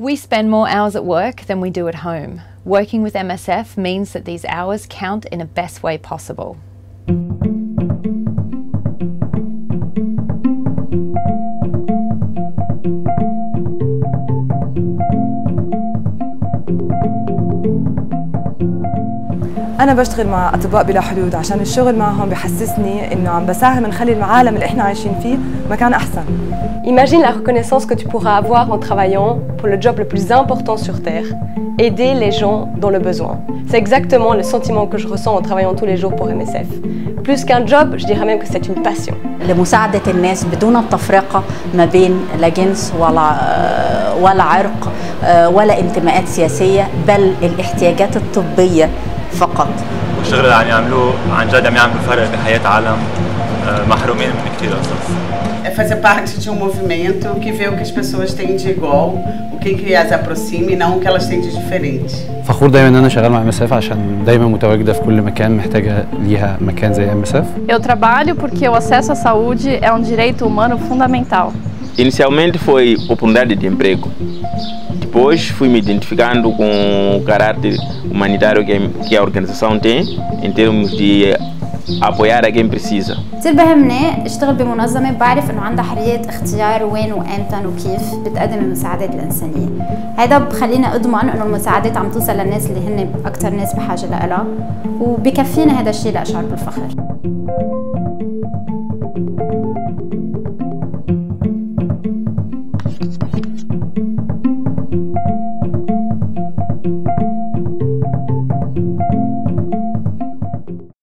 We spend more hours at work than we do at home. Working with MSF means that these hours count in the best way possible. أنا بشتغل مع أطباء بلا حدود عشان الشغل معهم بحسسني إنه عم بساهم نخلي العالم اللي إحنا عايشين فيه مكان أحسن. Imagine la reconnaissance que tu pourras avoir en travaillant pour le job le plus important sur Terre, aider les gens dans le besoin. C'est exactement le sentiment que je ressens en travaillant tous les jours pour MSF. Plus qu'un job, je dirais même que c'est une passion. لمساعدة الناس بدون التفرقة ما بين لا جنس ولا ولا عرق ولا انتماءات سياسية بل الاحتياجات الطبية فقط والشغل اللي عم يعملوه عن جد عم يعملوا فرق بحياة عالم محرومين من كثير قصص É fazer parte de um movimento que vê o que as pessoas têm de igual, o que, que as aproxima e não o que elas têm de diferente. فخور دايما ان انا شغال مع ام اس اف عشان دايما متواجده في كل مكان محتاجه ليها مكان زي ام اس اف. Eu trabalho porque o acesso à saúde é um direito humano fundamental. Inicialmente foi oportunidade de emprego. Depois fui me identificando com o caráter humanitário que a organização tem em termos de a quem precisa. كثير بهمني اشتغل بمنظمة بعرف إنه عندها حرية اختيار وين وإمتى وكيف بتقدم المساعدات الإنسانية. هذا بخلينا أضمن إنه المساعدات عم توصل للناس اللي هن أكثر ناس بحاجة لها وبكفينا هذا الشيء لأشعر بالفخر.